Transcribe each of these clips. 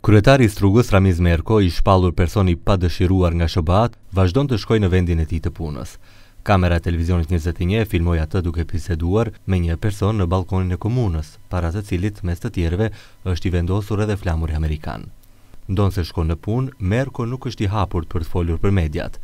Kryetari i Strugës, Ramiz Merko, i shpallur person i padëshiruar nga SHBA-të, vazhdon të shkojë në vendin e tij të punës. Kamera e Televizionit njëzet e një e filmoi atë duke biseduar me një person në ballkonin e komunës, para të cilit, mes të tjerëve, është i vendosur edhe flamuri amerikan. Ndonëse shkon në punë, Merko nuk është i hapur për të folur për mediat.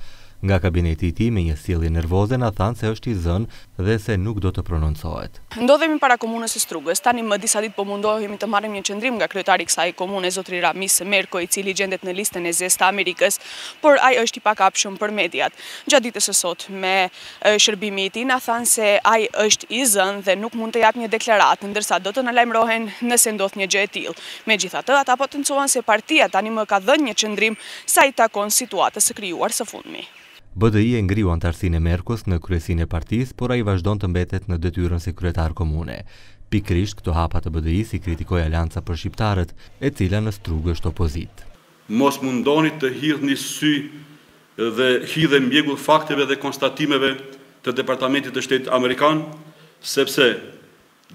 Nga kabineti i tij me një sjellje nervoze na thanë se është i zënë dhe se nuk do të prononcohet. Ndodhemi para komunës së Strugës. Tani më disa ditë po mundohemi të marrim një qëndrim nga kryetari i kësaj komune, zotëri Ramiz Merko, i cili gjendet në listën e zezë të Amerikës, por ai është i pakapshëm për mediat. Gjatë ditës së sotme shërbimi i tij na thanë se ai është i zënë dhe nuk mund të japë një deklaratë, ndërsa do të na lajmërohen nëse ndodh një gjë e tillë. Megjithatë, ata potencuan se partia tani më ka dhënë një qëndrim Sa i takon situatës së krijuar së fundmi. BDI e ngriu anëtarësinë e Merkos në kryesinë e partisë, por ai vazhdon të mbetet në detyrën si kryetar komune. Pikërisht këto hapa të BDI-së i kritikoi Aleanca për Shqiptarët, e cila në Strugë është opozitë. Mos mundoni të hidhni sy dhe hidhe mjegull fakteve dhe konstatimeve të Departamentit të Shtetit amerikan, sepse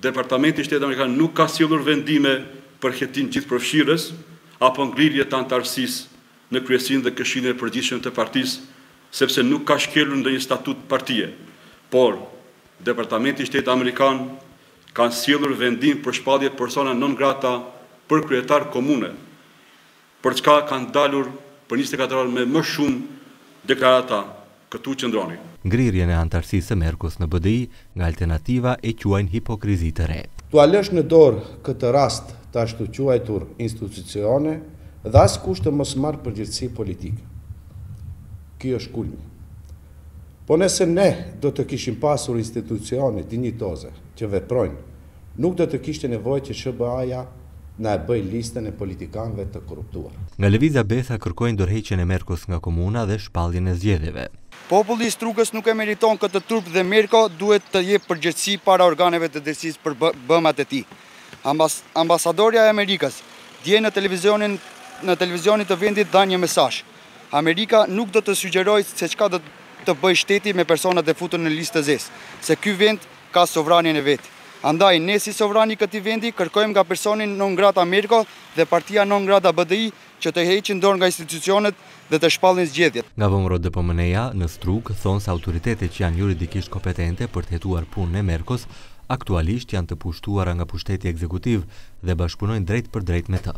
Departamenti i Shtetit amerikan nuk ka sjellur vendime për hetim gjithëpërfshirës apo ngrirje të anëtarësisë në Kryesinë dhe Këshillin e Përgjithshëm të Partisë, sepse nuk ka shkelur ndonjë statut partie. Por, Departamenti i Shtetit amerikan kanë sjellur vendim për shpallje persona non grata për kryetar komune. Për çka kanë dalur për njëzet e katër orë me më shumë deklarata këtu qëndroni. Ngrirjen e anëtarësisë së Merkos në BDI nga Alternativa e quajnë hipokrizi të re. T'ua lësh në dorë këtë rast të ashtuquajtur institucione dhe askush të mos marrë përgjegjësi politike. Kjo është kulmi. Po nëse ne do të kishim pasur institucione dinjitoze që veprojnë Nuk do të kishte nevojë që SHBA-ja na e bëjë listën e politikanëve të korruptuar. Nga Lëvizja Besa kërkojnë dorëheqjen e Merkos nga komuna dhe shpalljen e zgjedhjeve. Populli i Strugës nuk e meriton këtë turp dhe Merko duhet të jep përgjegjësi para organeve të drejtësisë për bëmat e tij. Ambasadorja e Amerikës, dje në televizionin në televizionin të vendit dha një mesazh, Amerika nuk do të sugjerojë se çka do të bëjë shteti me personat e futur në listë të zezë, se ky vend ka sovranin e vet. Andaj, ne si sovran i këtij vendi kërkojmë nga personi non grata Merko dhe partia non grata BDI që të heqin dorë nga institucionet dhe të shpallin zgjedhjet. Nga VMRO-DPMNE-ja në Strugë thonë se autoritetet që janë juridikisht kompetente për të hetuar punën e Merkos aktualisht janë të pushtuara nga pushteti ekzekutiv dhe bashkëpunojnë drejtpërdrejt me të.